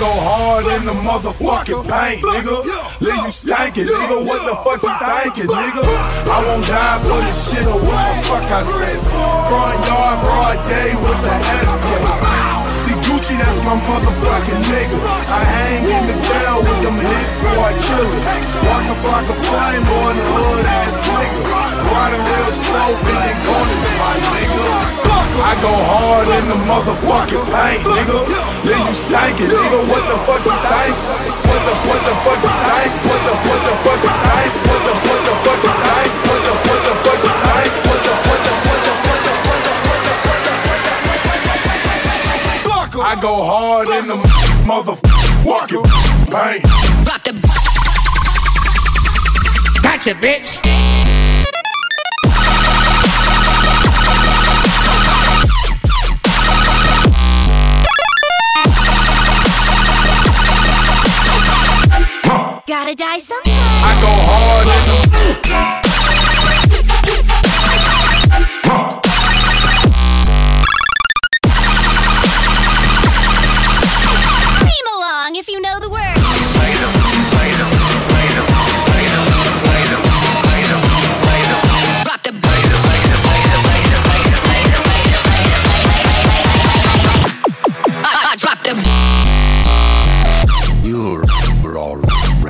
go hard in the motherfucking paint, nigga. Leave you stankin', nigga. What the fuck you thinking, nigga? I won't die for this shit or what the fuck I said. Front yard, broad day with the SK. See Gucci, that's my motherfucking nigga. I hang in the jail with them hit squad killers. Walking like a flame on the hood I go hard in the motherfucking paint, nigga. Then you stankin', nigga. What the fuck you think? What the what the fuck you think? What the what the fuck you think? What the what the fuck you think? What the what the fuck you think? What the what the what the what the what the what the what the I go hard in the motherfucking paint. Drop the. Gotcha, bitch. Gotta die sometime. I go hard in along if you know the word. Drop the